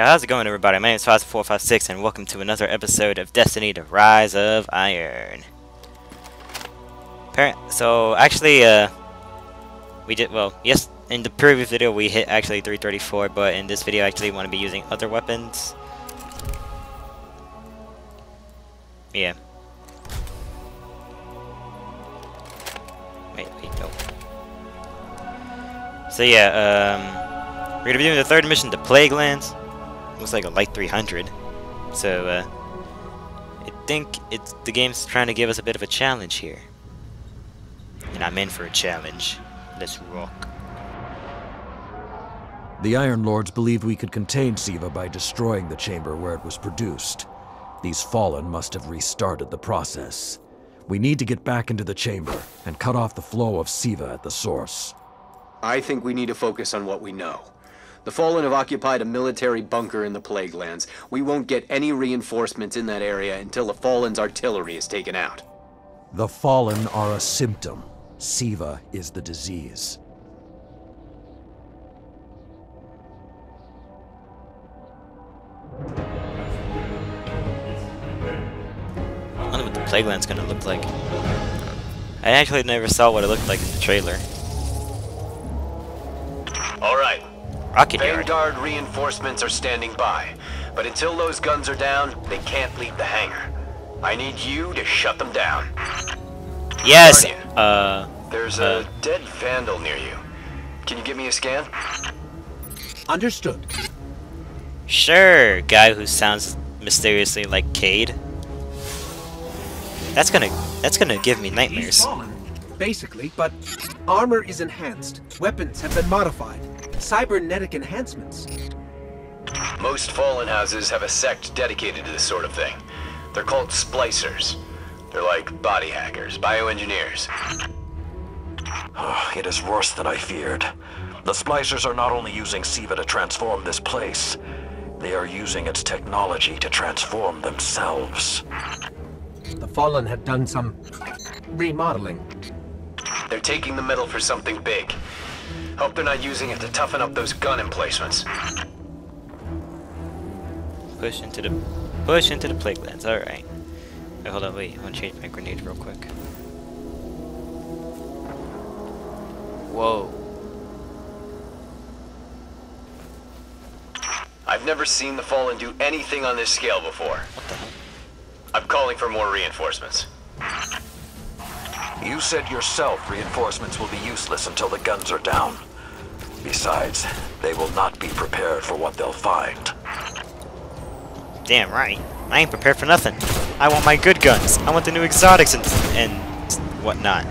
How's it going everybody? My name is Foz456 and welcome to another episode of Destiny The Rise of Iron. So actually uh we did well, yes in the previous video we hit actually 334, but in this video I actually want to be using other weapons. Yeah. Wait, wait, no. So yeah, um we're gonna be doing the third mission, the Plague Lands. Looks like a light 300. So, uh, I think it's the game's trying to give us a bit of a challenge here. And I'm in for a challenge. Let's rock. The Iron Lords believed we could contain Siva by destroying the chamber where it was produced. These Fallen must have restarted the process. We need to get back into the chamber and cut off the flow of Siva at the source. I think we need to focus on what we know. The Fallen have occupied a military bunker in the Plague Lands. We won't get any reinforcements in that area until the Fallen's artillery is taken out. The Fallen are a symptom. Siva is the disease. I wonder what the Plague Land's gonna look like. I actually never saw what it looked like in the trailer. All right. Rocket Yard. Vanguard reinforcements are standing by. But until those guns are down, they can't leave the hangar. I need you to shut them down. Yes! Guardian. Uh, There's Uh. a dead Vandal near you. Can you give me a scan? Understood. sure, guy who sounds mysteriously like Cayde. That's gonna, that's gonna give me He's nightmares. fallen, basically, but armor is enhanced. Weapons have been modified. Cybernetic enhancements. Most Fallen houses have a sect dedicated to this sort of thing. They're called splicers. They're like body hackers, bioengineers. Oh, it is worse than I feared. The Splicers are not only using Siva to transform this place, they are using its technology to transform themselves. The Fallen had done some remodeling. They're taking the metal for something big. Hope they're not using it to toughen up those gun emplacements. Push into the, push into the Plague Lands. All right. Wait, hold on, wait. I want to change my grenade real quick. Whoa. I've never seen the Fallen do anything on this scale before. What the hell? I'm calling for more reinforcements. You said yourself reinforcements will be useless until the guns are down. Besides, they will not be prepared for what they'll find. Damn right. I ain't prepared for nothing. I want my good guns. I want the new exotics and, and whatnot.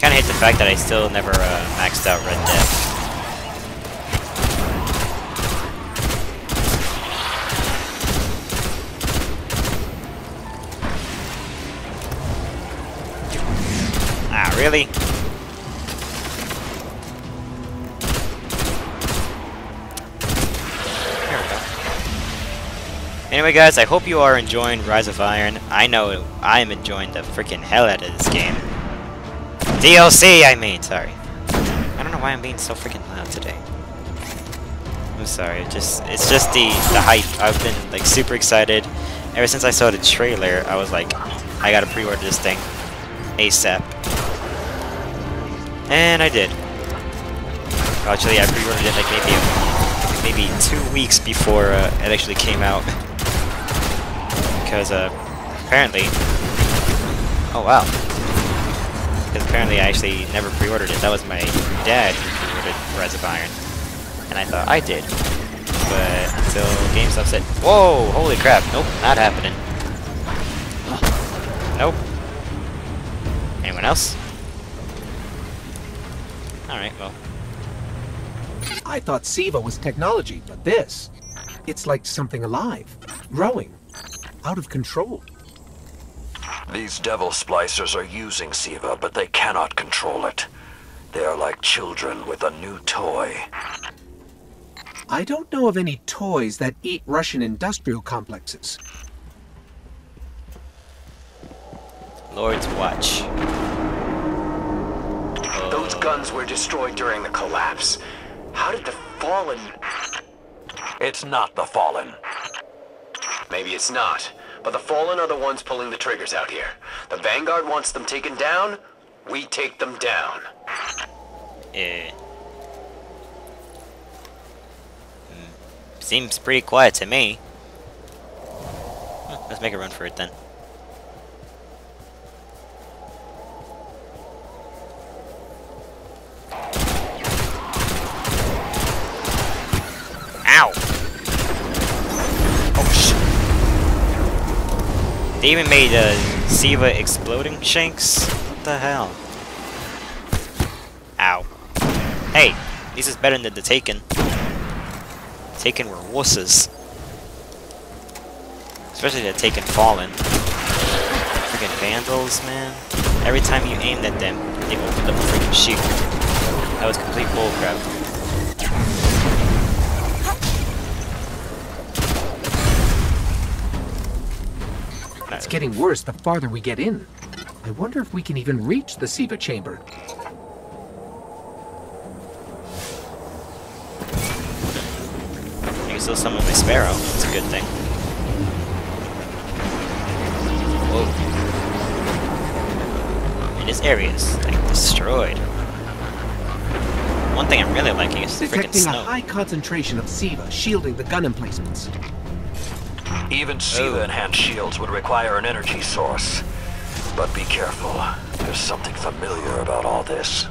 Kinda hate the fact that I still never uh, maxed out Red Dead. Really? There we go. Anyway, guys, I hope you are enjoying Rise of Iron. I know I am enjoying the freaking hell out of this game. DLC, I mean, sorry. I don't know why I'm being so freaking loud today. I'm sorry, it just it's just the the hype. I've been like super excited ever since I saw the trailer. I was like, I gotta pre-order this thing ASAP, and I did. Actually, I pre-ordered it like maybe maybe two weeks before uh, it actually came out. Because uh, apparently, oh wow, because apparently I actually never pre-ordered it. That was my dad who pre-ordered Rise of Iron, and I thought I did. But until GameStop said, "Whoa, holy crap! Nope, not happening." Nope. Anyone else? All right, well. I thought Siva was technology, but this, it's like something alive, growing, out of control. These devil splicers are using Siva, but they cannot control it. They are like children with a new toy. I don't know of any toys that eat Russian industrial complexes. Lord's Watch. Those Those guns were destroyed during the collapse. How did the Fallen... It's not the Fallen. Maybe it's not, but the Fallen are the ones pulling the triggers out here. The Vanguard wants them taken down, we take them down. Eh. Hmm. Seems pretty quiet to me. Let's make a run for it then. They even made uh, Siva exploding shanks? What the hell? Ow. Hey, this is better than the Taken. Taken were wusses. Especially the Taken Fallen. Freaking Vandals, man. Every time you aimed at them, they opened up a freaking shield. That was complete bullcrap. It's getting worse the farther we get in. I wonder if we can even reach the Siva chamber. I can still summon my Sparrow. That's a good thing. Whoa. And this area is, like, destroyed. One thing I'm really liking is the freaking snow. Detecting a high concentration of Siva shielding the gun emplacements. Even Siva Oh. enhanced shields would require an energy source. But be careful. There's something familiar about all this.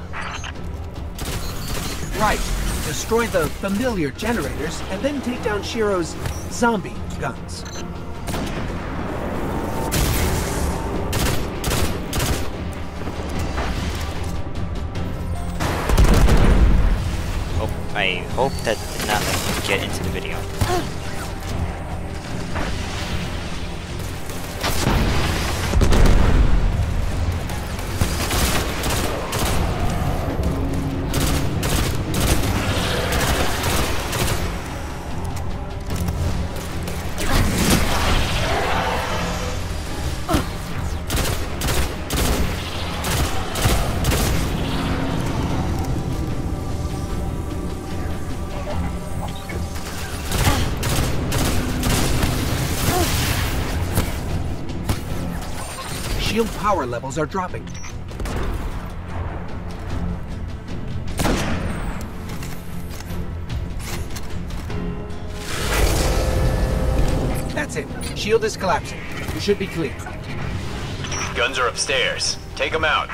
Right. Destroy the familiar generators and then take down Shiro's zombie guns. Hope, I hope that did not let me get into the video. Shield power levels are dropping. That's it. Shield is collapsing. You should be clear. Guns are upstairs. Take them out.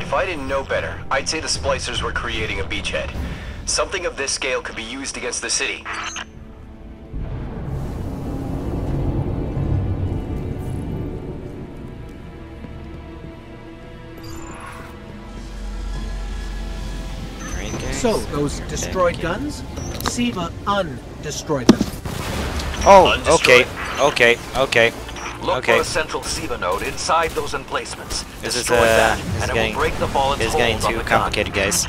If I didn't know better, I'd say the splicers were creating a beachhead. Something of this scale could be used against the city. So, those destroyed guns? Siva undestroyed them. Oh, Undestroyed. okay, okay, okay. Look Okay. for a central Siva node inside those emplacements. This is, Destroy uh, that, and it getting- will break the Fallen's It's hold getting on too the gun. complicated, guys.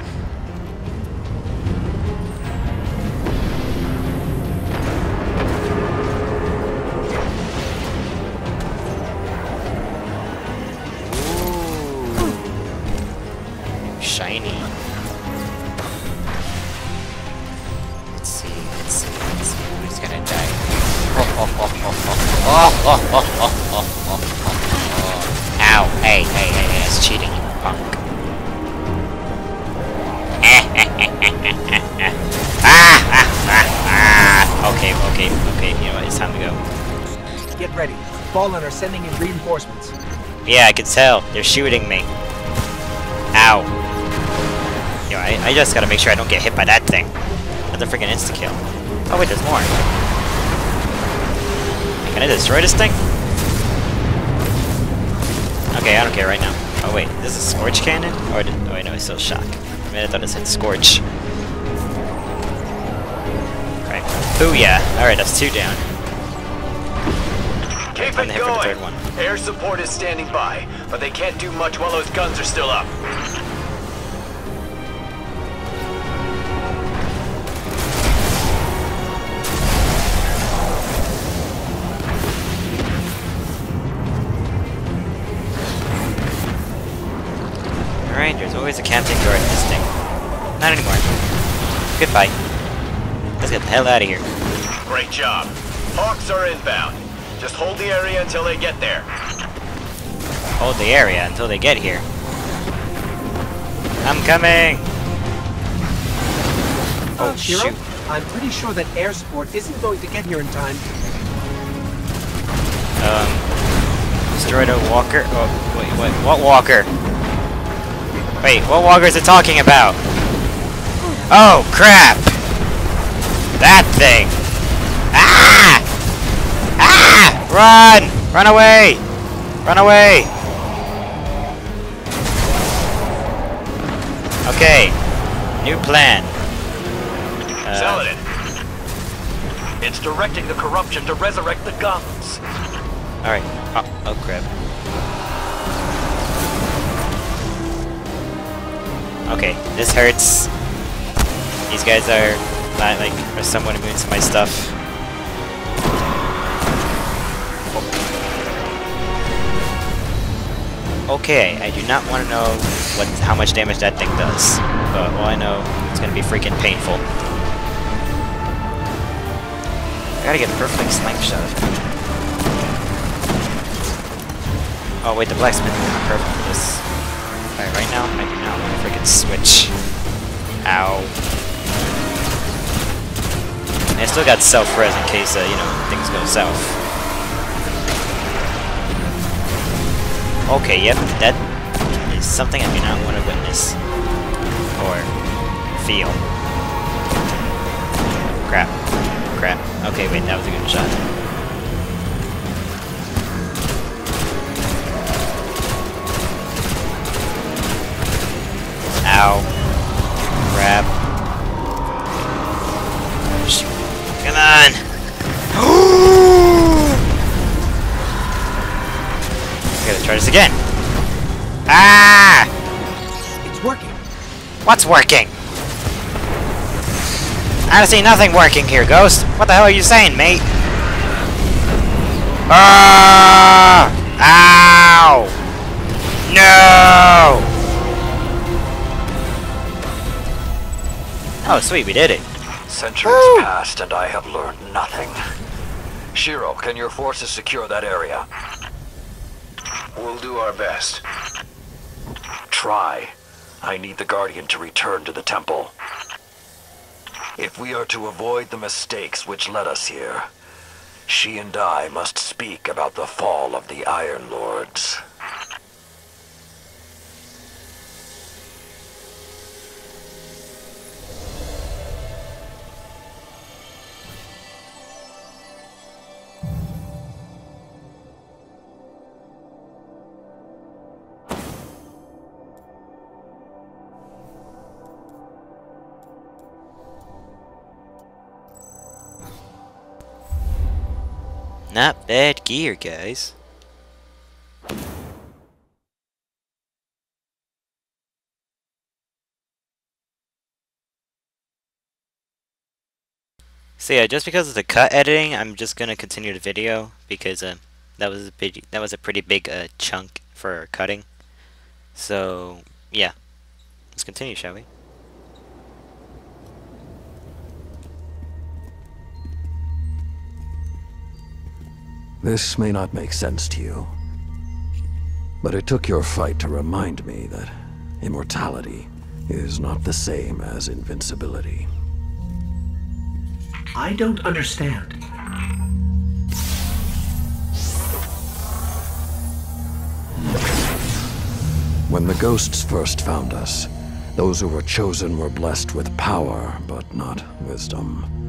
Oh. Oh, oh, oh, oh, oh. Ow. Hey, hey, hey, hey, that's cheating, you punk. okay, okay, okay, you know what, it's time to go. Get ready. Fallen are sending in reinforcements. Yeah, I can tell. They're shooting me. Ow. Yo, I, I just gotta make sure I don't get hit by that thing. That's a freaking insta-kill. Oh wait, there's more. I destroy this thing? Okay, I don't care right now. Oh wait, this is a Scorch Cannon? Or did, oh wait, no, it's still Shock. I mean, I thought it said Scorch. Right. Booyah! Alright, that's two down. Keep it hit for the going. third one. Air support is standing by, but they can't do much while those guns are still up. Always a camping guard in this thing. Not anymore. Goodbye. Let's get the hell out of here. Great job. Hawks are inbound. Just hold the area until they get there. Hold the area until they get here. I'm coming! Oh, Uh, Shiro, shoot. I'm pretty sure that air support isn't going to get here in time. Um, destroyed a walker. Oh, wait, wait, what walker? Wait, what walker is it talking about? Oh, crap! That thing! Ah! Ah! Run! Run away! Run away! Okay, new plan. Uh, Saladin, It's directing the corruption to resurrect the guns. Alright. Oh, oh, crap. Okay, this hurts. These guys are not, like, are somewhat immune to my stuff. Okay, I do not want to know what how much damage that thing does. But all I know, it's gonna be freaking painful. I gotta get a perfect snipe shot of him. Oh wait, the blacksmith is perfect for this. Alright, right now, I do not want to freaking switch. Ow. And I still got self-res in case, uh, you know, things go south. Okay, yep, that is something I do not want to witness. Or feel. Crap. Crap. Okay, wait, that was a good shot. Ow. Crap. Come on! gotta try this again. Ah! It's working. What's working? I don't see nothing working here, Ghost. What the hell are you saying, mate? Ah! Ow! No! Oh, sweet, we did it. Centuries passed and I have learned nothing. Shiro, can your forces secure that area? we'll do our best. Try. I need the Guardian to return to the temple. If we are to avoid the mistakes which led us here, she and I must speak about the fall of the Iron Lords. Not bad gear, guys. So yeah, just because of the cut editing, I'm just gonna continue the video because uh, that was a big, that was a pretty big uh, chunk for cutting. So yeah, let's continue, shall we? This may not make sense to you, but it took your fight to remind me that immortality is not the same as invincibility. I don't understand. When the ghosts first found us, those who were chosen were blessed with power, but not wisdom.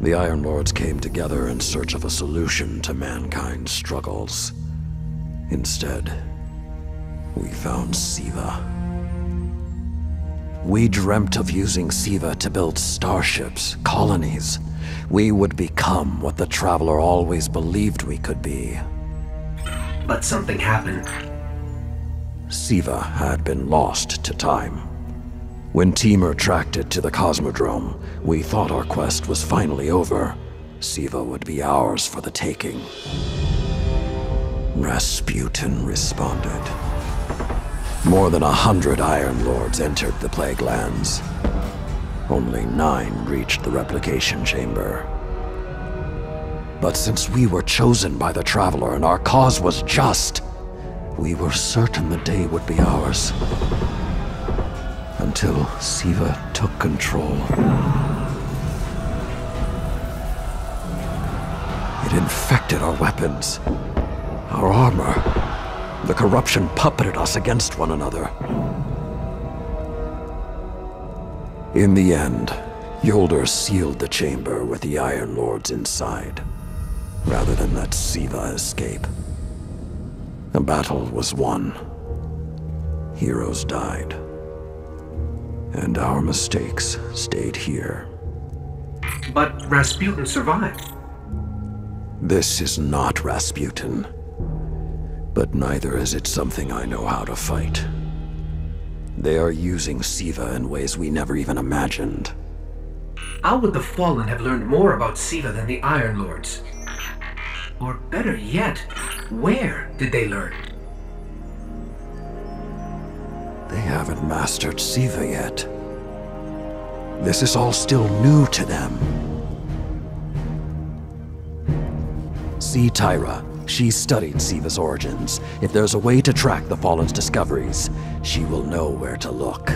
The Iron Lords came together in search of a solution to mankind's struggles. Instead, we found Siva. We dreamt of using Siva to build starships, colonies. We would become what the Traveler always believed we could be. But something happened. Siva had been lost to time. When Timur tracked it to the Cosmodrome, we thought our quest was finally over. Siva would be ours for the taking. Rasputin responded. More than a hundred Iron Lords entered the Plague Lands. Only nine reached the replication chamber. But since we were chosen by the Traveler and our cause was just, we were certain the day would be ours. Until Siva took control. It infected our weapons, our armor. The corruption puppeted us against one another. In the end, Jolder sealed the chamber with the Iron Lords inside, rather than let Siva escape. The battle was won. Heroes died. And our mistakes stayed here. But Rasputin survived. This is not Rasputin. But neither is it something I know how to fight. They are using Siva in ways we never even imagined. How would the Fallen have learned more about Siva than the Iron Lords? Or better yet, where did they learn? Haven't mastered Siva yet. This is all still new to them. See Tyra. She studied Siva's origins. If there's a way to track the Fallen's discoveries, she will know where to look.